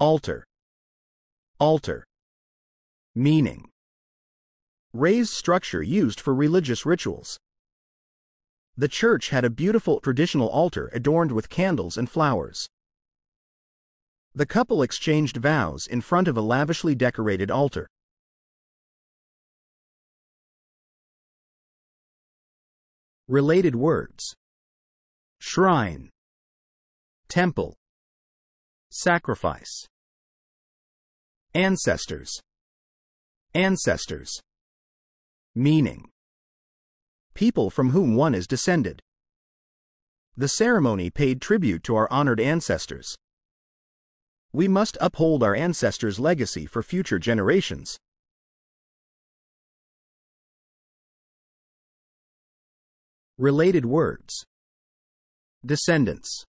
Altar. Altar. Meaning. Raised structure used for religious rituals. The church had a beautiful traditional altar adorned with candles and flowers. The couple exchanged vows in front of a lavishly decorated altar. Related words Shrine Temple Sacrifice Ancestors. Ancestors. Meaning. People from whom one is descended. The ceremony paid tribute to our honored ancestors. We must uphold our ancestors' legacy for future generations. Related words. Descendants.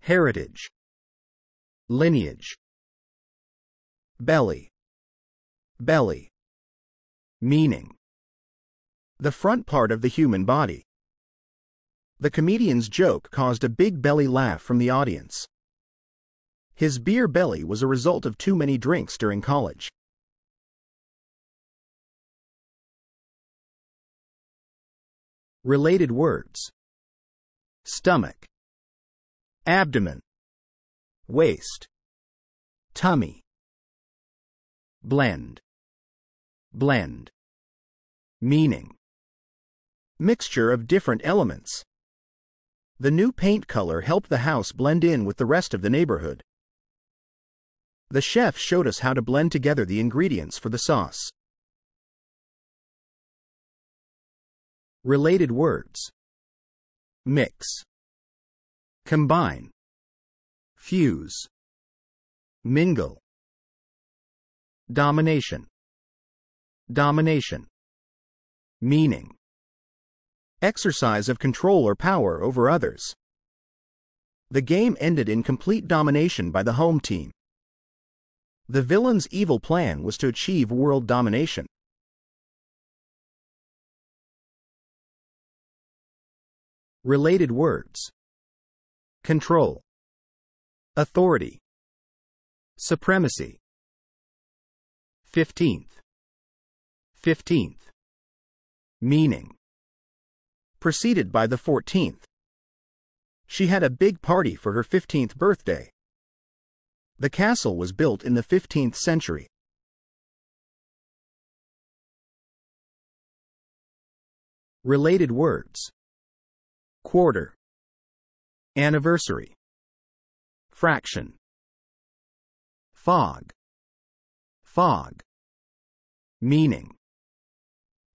Heritage. Lineage Belly. Belly. Meaning. The front part of the human body. The comedian's joke caused a big belly laugh from the audience. His beer belly was a result of too many drinks during college. Related words. Stomach. Abdomen. Waist. Tummy Blend. Blend. Meaning. Mixture of different elements. The new paint color helped the house blend in with the rest of the neighborhood. The chef showed us how to blend together the ingredients for the sauce. Related words. Mix. Combine. Fuse. Mingle Domination. Domination. Meaning. Exercise of control or power over others. The game ended in complete domination by the home team. The villain's evil plan was to achieve world domination. Related words. Control. Authority. Supremacy 15th 15th Meaning. Preceded by the 14th She had a big party for her 15th birthday. The castle was built in the 15th century. Related words. Quarter. Anniversary. Fraction. Fog Fog. Meaning.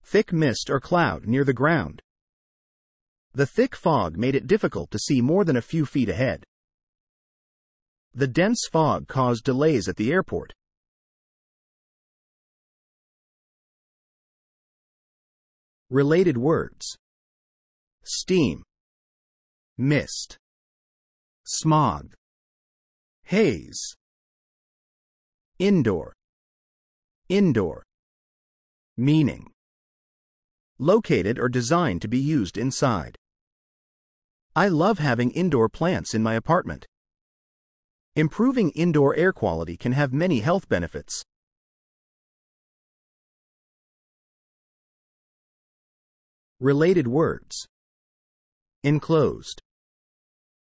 Thick mist or cloud near the ground. The thick fog made it difficult to see more than a few feet ahead. The dense fog caused delays at the airport. Related words. Steam. Mist. Smog. Haze. Indoor Indoor. Meaning. Located or designed to be used inside. I love having indoor plants in my apartment. Improving indoor air quality can have many health benefits. Related words. Enclosed.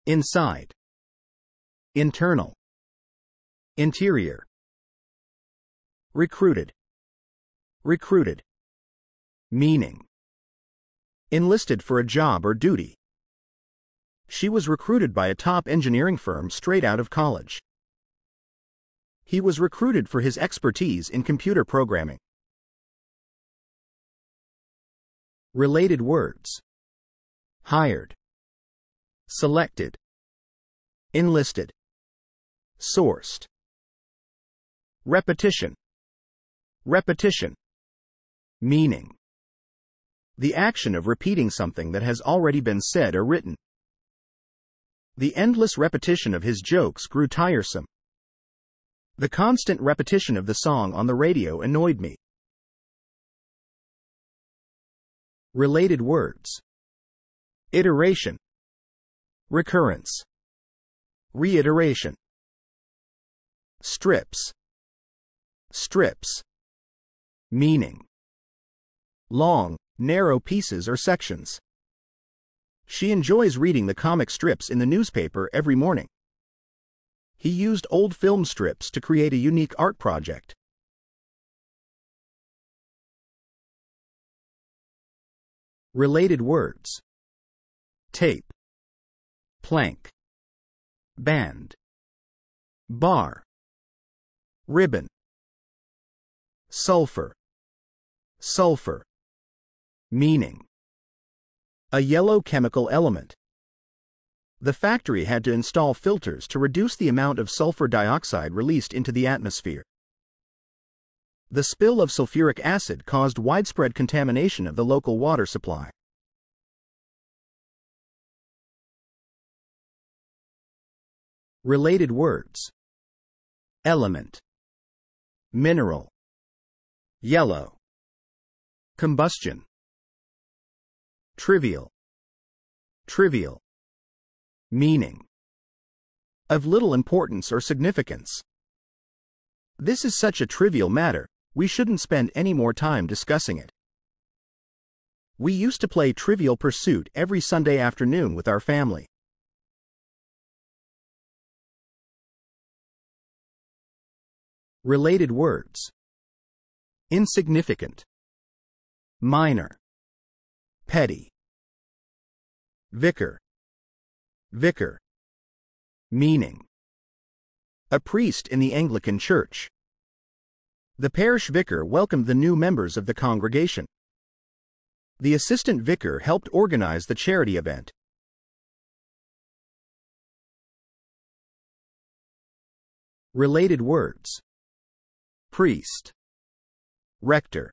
Inside. Internal. Interior Recruited. Recruited. Meaning. Enlisted for a job or duty. She was recruited by a top engineering firm straight out of college. He was recruited for his expertise in computer programming. Related words. Hired. Selected. Enlisted. Sourced. Repetition Repetition Meaning The action of repeating something that has already been said or written. The endless repetition of his jokes grew tiresome. The constant repetition of the song on the radio annoyed me. Related words Iteration Recurrence Reiteration Strips. Strips. Meaning. Long, narrow pieces or sections. She enjoys reading the comic strips in the newspaper every morning. He used old film strips to create a unique art project. Related words. Tape. Plank. Band. Bar. Ribbon. Sulfur. Sulfur. Meaning. A yellow chemical element. The factory had to install filters to reduce the amount of sulfur dioxide released into the atmosphere. The spill of sulfuric acid caused widespread contamination of the local water supply. Related words. Element. Mineral. Yellow. Combustion. Trivial. Trivial. Meaning. Of little importance or significance. This is such a trivial matter, we shouldn't spend any more time discussing it. We used to play Trivial Pursuit every Sunday afternoon with our family. Related words. Insignificant. Minor. Petty. Vicar. Vicar. Meaning. A priest in the Anglican Church. The parish vicar welcomed the new members of the congregation. The assistant vicar helped organize the charity event. Related words. Priest. Rector.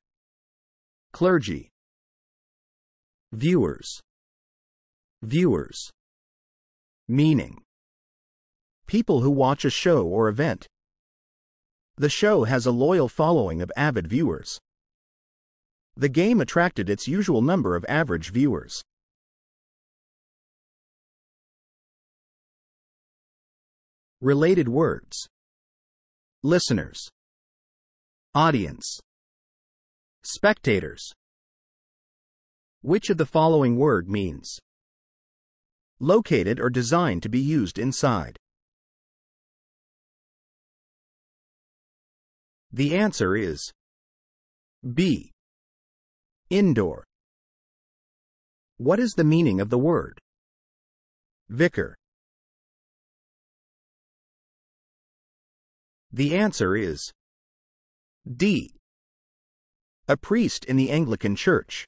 Clergy. Viewers. Viewers. Meaning. People who watch a show or event. The show has a loyal following of avid viewers. The game attracted its usual number of average viewers. Related words. Listeners. Audience. Spectators. Which of the following word means located or designed to be used inside? The answer is B. Indoor. What is the meaning of the word? Vicar. The answer is D. A priest in the Anglican Church.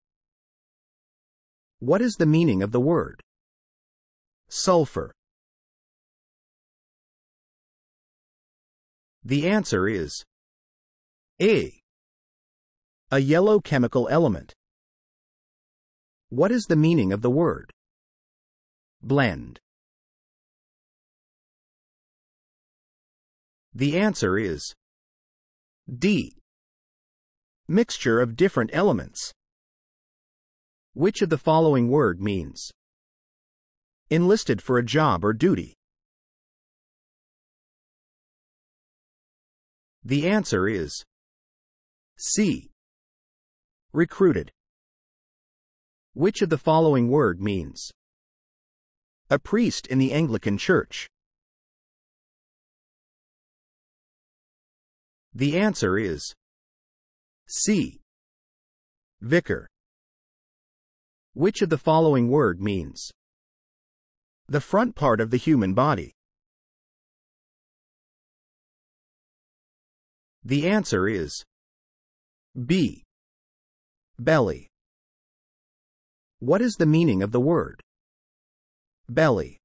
What is the meaning of the word? Sulfur. The answer is A. A yellow chemical element. What is the meaning of the word? Blend. The answer is D. Mixture of different elements. Which of the following word means enlisted for a job or duty? The answer is C. Recruited. Which of the following word means a priest in the Anglican Church? The answer is C. Vicar. Which of the following word means the front part of the human body? The answer is B. Belly. What is the meaning of the word belly?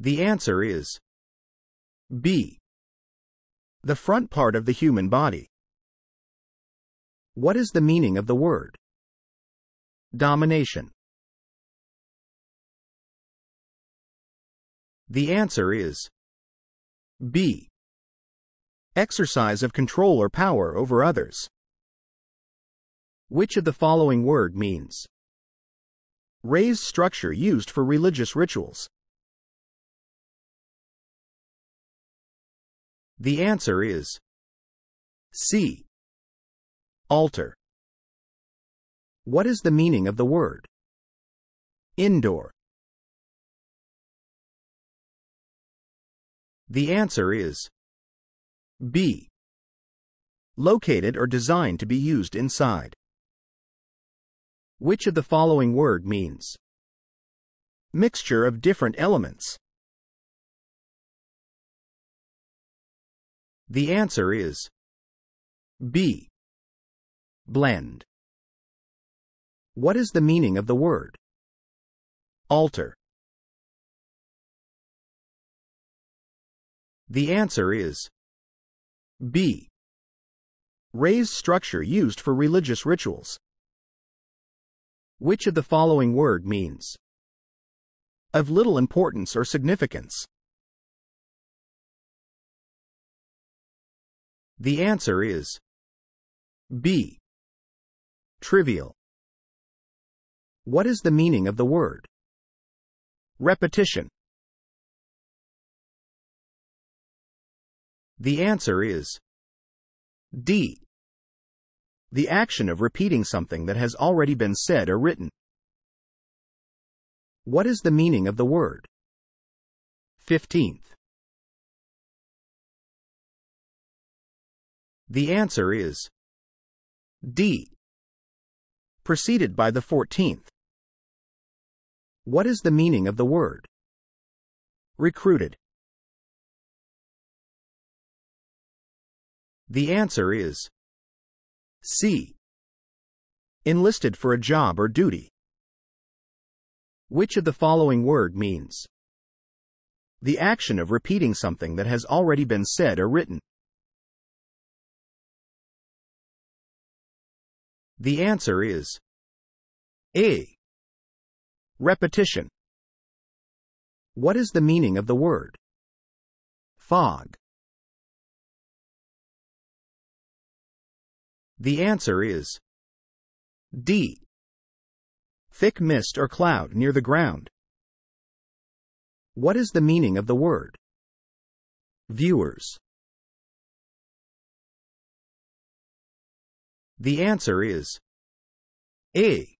The answer is B. The front part of the human body. What is the meaning of the word? Domination. The answer is B. Exercise of control or power over others. Which of the following word means raised structure used for religious rituals? The answer is C. Altar. What is the meaning of the word? Indoor. The answer is B. Located or designed to be used inside. Which of the following word means? Mixture of different elements. The answer is B. Blend. What is the meaning of the word? Altar. The answer is B. Raised structure used for religious rituals. Which of the following word means? Of little importance or significance. The answer is B. Trivial. What is the meaning of the word? Repetition. The answer is D. The action of repeating something that has already been said or written. What is the meaning of the word? 15th. The answer is D. Preceded by the 14th. What is the meaning of the word? Recruited. The answer is C. Enlisted for a job or duty. Which of the following word means? The action of repeating something that has already been said or written. The answer is A. Repetition. What is the meaning of the word? Fog. The answer is D. Thick mist or cloud near the ground. What is the meaning of the word? Viewers. The answer is A.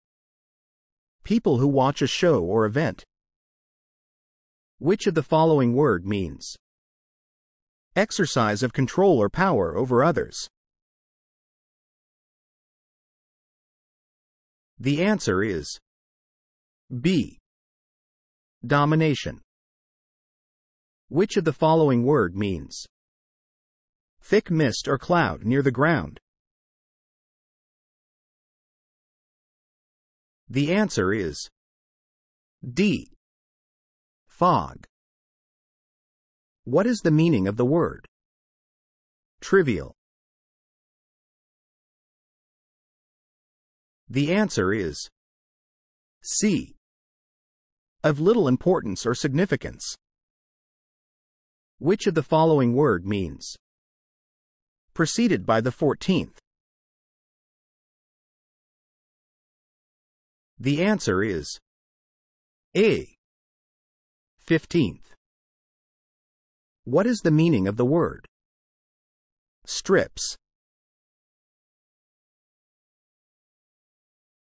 People who watch a show or event. Which of the following word means exercise of control or power over others? The answer is B. Domination. Which of the following word means thick mist or cloud near the ground? The answer is D. Fog. What is the meaning of the word? Trivial. The answer is C. Of little importance or significance. Which of the following word means preceded by the 14th? The answer is A. 15th. What is the meaning of the word? Strips.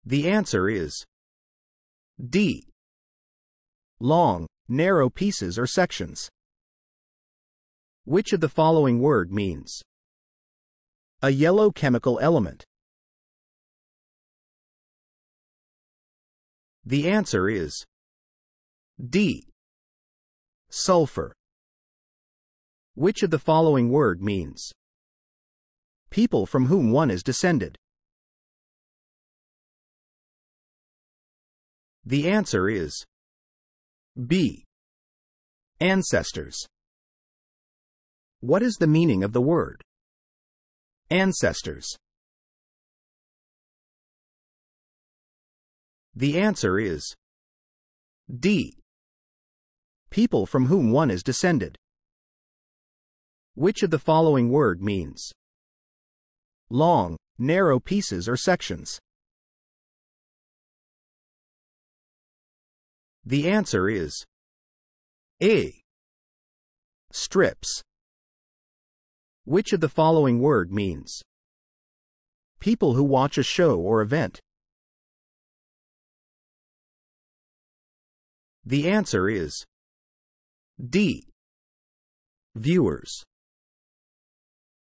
The answer is D. Long, narrow pieces or sections. Which of the following word means a yellow chemical element? The answer is D. Sulfur. Which of the following word means people from whom one is descended? The answer is B. Ancestors. What is the meaning of the word? Ancestors. The answer is D. People from whom one is descended. Which of the following word means long, narrow pieces or sections? The answer is A. Strips. Which of the following word means? People who watch a show or event. The answer is D. Viewers.